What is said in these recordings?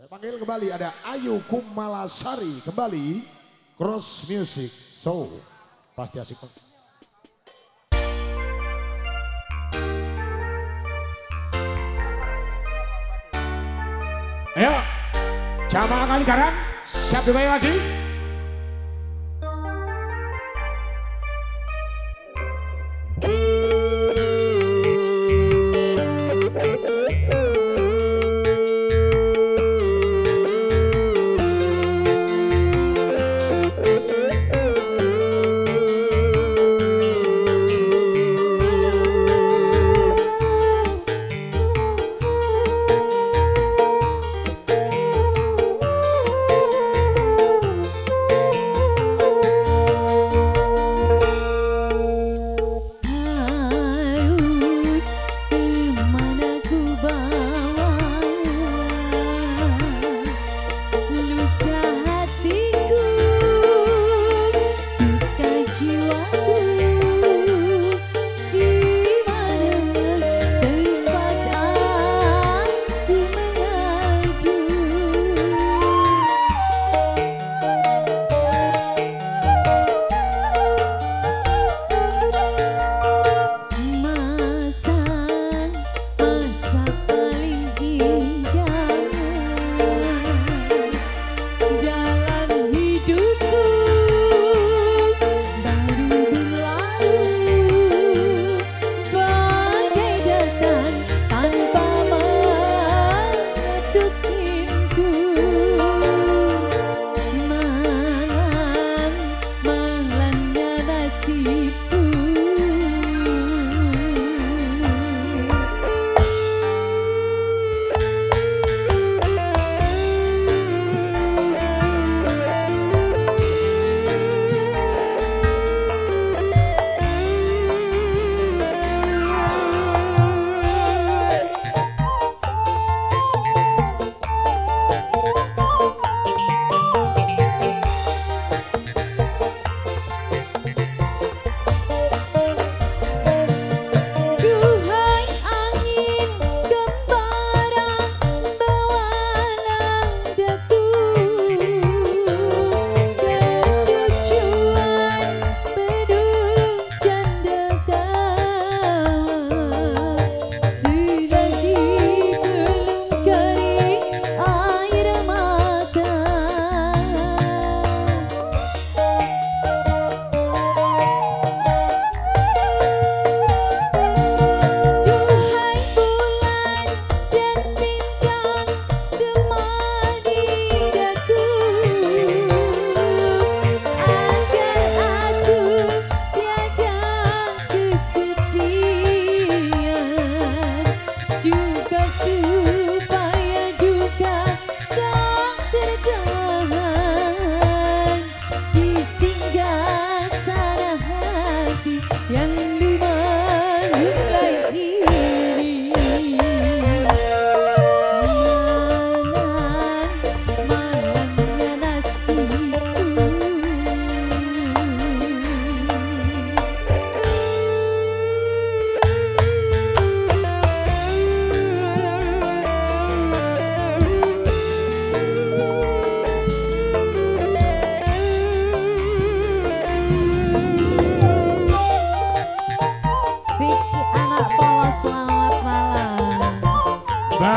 Saya panggil kembali ada Ayu Kumalasari kembali Cross Music Show. Pasti asik banget. Ayo, jamaah kali garang, siap dibayar lagi.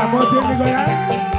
I'm to que ganhar.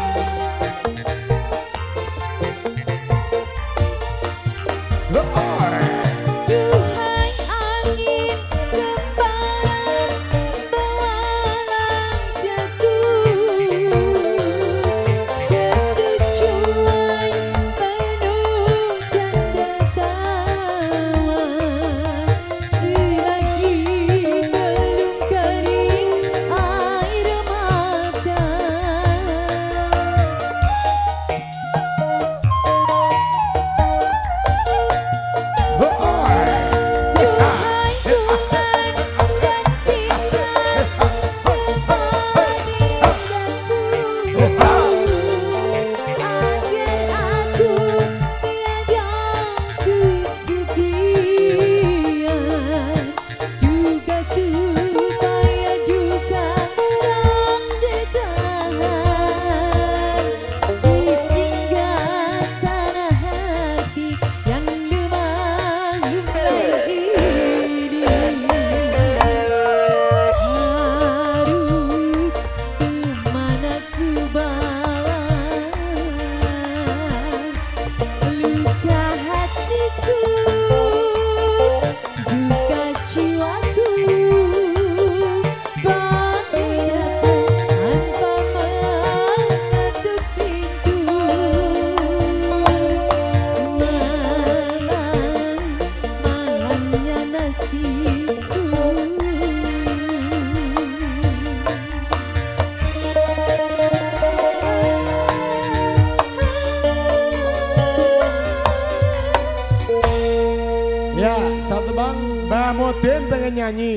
Satu bang. Mbak Mudin pengen nyanyi.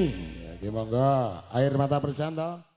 Ya, monggo. Air mata persian toh.